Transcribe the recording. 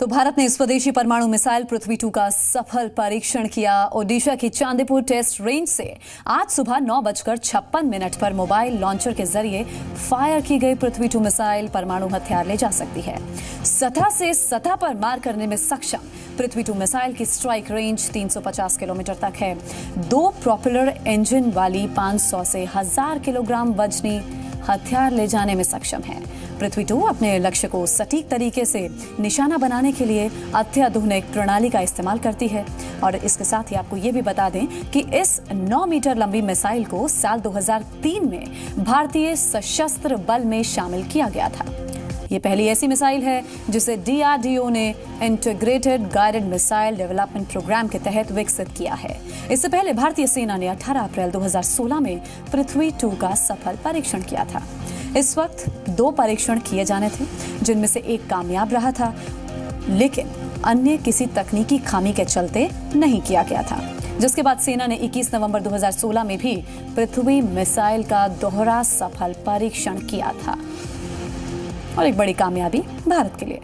तो भारत ने स्वदेशी परमाणु मिसाइल पृथ्वी टू का सफल परीक्षण किया। ओडिशा की चांदीपुर टेस्ट रेंज से आज सुबह नौ बजकर छप्पन मिनट पर मोबाइल लॉन्चर के ज़रिए फायर की गई पृथ्वी टू मिसाइल परमाणु हथियार ले जा सकती है। सतह से सतह पर मार करने में सक्षम पृथ्वी टू मिसाइल की स्ट्राइक रेंज 350 किलोमीटर तक है। दो प्रोपेलर इंजन वाली 500 से हज़ार किलोग्राम वजनी हथियार ले जाने में सक्षम है। पृथ्वी टू अपने लक्ष्य को सटीक तरीके से निशाना बनाने के लिए अत्याधुनिक प्रणाली का इस्तेमाल करती है। और इसके साथ ही आपको ये भी बता दें कि इस 9 मीटर लंबी मिसाइल को साल 2003 में भारतीय सशस्त्र बल में शामिल किया गया था। ये पहली ऐसी मिसाइल है जिसे डीआरडीओ ने integrated guided missile development programme के तहत विकसित किया है। इससे पहले भारतीय सेना ने 18 अप्रैल 2016 में पृथ्वी टू का सफल परीक्षण किया था। इस वक्त दो परीक्षण किए जाने थे, जिनमें से एक कामयाब रहा था, लेकिन अन्य किसी तकनीकी खामी के चलते नहीं किया गया था। जिसके बाद सेना ने 21 नवंबर 2016 में भी पृथ्वी मिसाइल का दोहरा सफल परीक्षण किया था। और एक बड़ी कामयाबी भारत के लिए।